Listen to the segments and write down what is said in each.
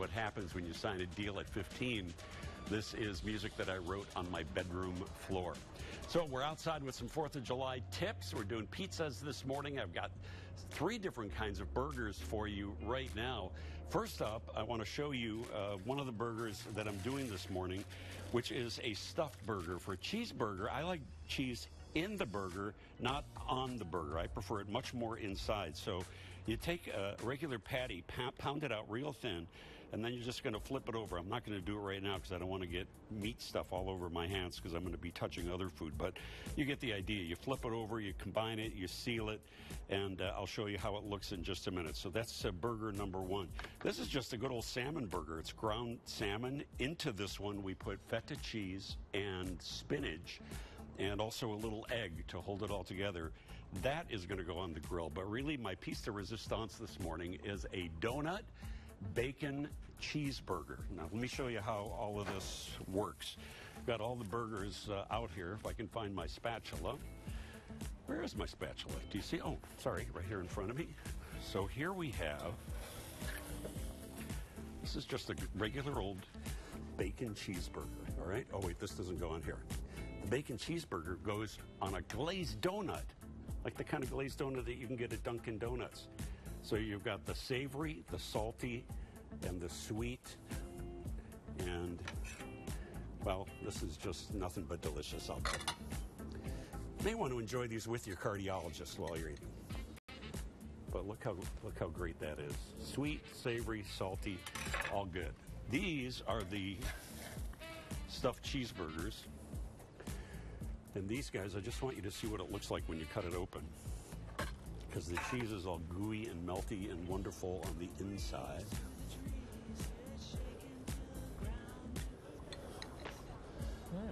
what happens when you sign a deal at 15. This is music that I wrote on my bedroom floor. So we're outside with some 4th of July tips. We're doing pizzas this morning. I've got three different kinds of burgers for you right now. First up, I want to show you uh, one of the burgers that I'm doing this morning, which is a stuffed burger. For a cheeseburger, I like cheese in the burger, not on the burger. I prefer it much more inside. So you take a regular patty, pound it out real thin, and then you're just going to flip it over. I'm not going to do it right now because I don't want to get meat stuff all over my hands because I'm going to be touching other food. But you get the idea. You flip it over, you combine it, you seal it, and uh, I'll show you how it looks in just a minute. So that's uh, burger number one. This is just a good old salmon burger. It's ground salmon. Into this one, we put feta cheese and spinach and also a little egg to hold it all together. That is going to go on the grill. But really, my piece de resistance this morning is a donut bacon cheeseburger. Now, let me show you how all of this works. Got all the burgers uh, out here. If I can find my spatula. Where is my spatula? Do you see? Oh, sorry, right here in front of me. So here we have. This is just a regular old bacon cheeseburger. All right. Oh wait, this doesn't go on here. The bacon cheeseburger goes on a glazed donut, like the kind of glazed donut that you can get at Dunkin' Donuts. So you've got the savory, the salty, and the sweet. And, well, this is just nothing but delicious out there. You may want to enjoy these with your cardiologist while you're eating. But look how, look how great that is. Sweet, savory, salty, all good. These are the stuffed cheeseburgers. And these guys, I just want you to see what it looks like when you cut it open because the cheese is all gooey and melty and wonderful on the inside.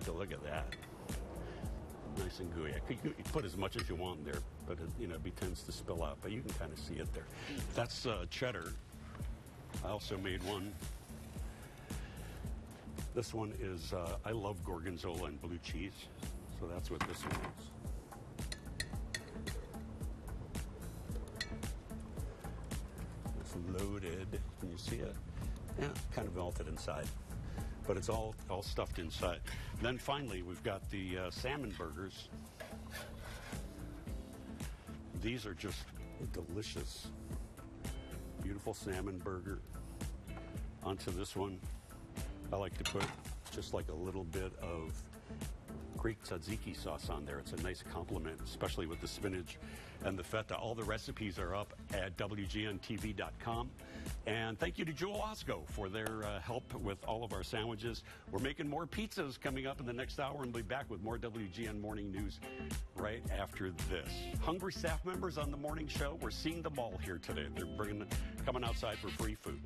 So look at that. Nice and gooey. Could you put as much as you want in there, but it, you know, it tends to spill out. But you can kind of see it there. That's uh, cheddar. I also made one. This one is, uh, I love gorgonzola and blue cheese. So that's what this one is. Loaded. Can you see it? Yeah, kind of melted inside. But it's all, all stuffed inside. Then finally, we've got the uh, salmon burgers. These are just delicious. Beautiful salmon burger. Onto this one, I like to put just like a little bit of Greek tzatziki sauce on there. It's a nice compliment, especially with the spinach and the feta. All the recipes are up at WGNTV.com. And thank you to Jewel Osco for their uh, help with all of our sandwiches. We're making more pizzas coming up in the next hour and we'll be back with more WGN Morning News right after this. Hungry staff members on the morning show, we're seeing them all here today. They're bringing, coming outside for free food.